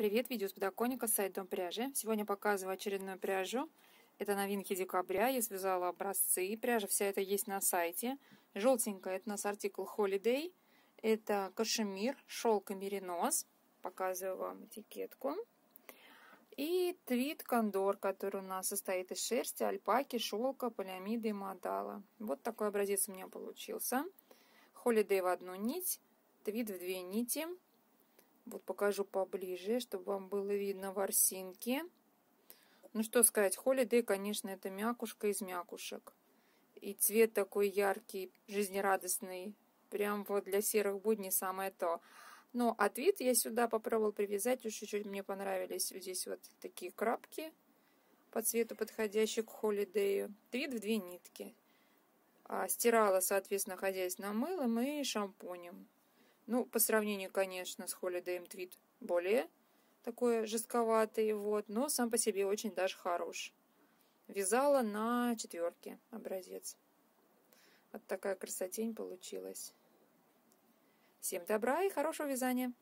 привет! Видео с подоконника, сайт Дом пряжи. Сегодня показываю очередную пряжу. Это новинки декабря. Я связала образцы. Пряжа вся эта есть на сайте. Желтенькая это у нас артикул Holiday. Это кашемир, шелк и меринос. Показываю вам этикетку. И твит кондор, который у нас состоит из шерсти, альпаки, шелка, полиамиды и модала. Вот такой образец у меня получился. Holiday в одну нить, твит в две нити. Вот покажу поближе, чтобы вам было видно ворсинки. Ну что сказать, Holiday, конечно, это мякушка из мякушек. И цвет такой яркий, жизнерадостный. Прям вот для серых будней самое то. Но ответ я сюда попробовал привязать. Уж чуть-чуть мне понравились здесь вот такие крапки по цвету, подходящие к Holiday. Твит в две нитки. А, стирала, соответственно, хозяйственным мылом и шампунем. Ну, по сравнению, конечно, с Holiday Tweed более такой жестковатый, вот, но сам по себе очень даже хорош. Вязала на четверке образец. Вот такая красотень получилась. Всем добра и хорошего вязания!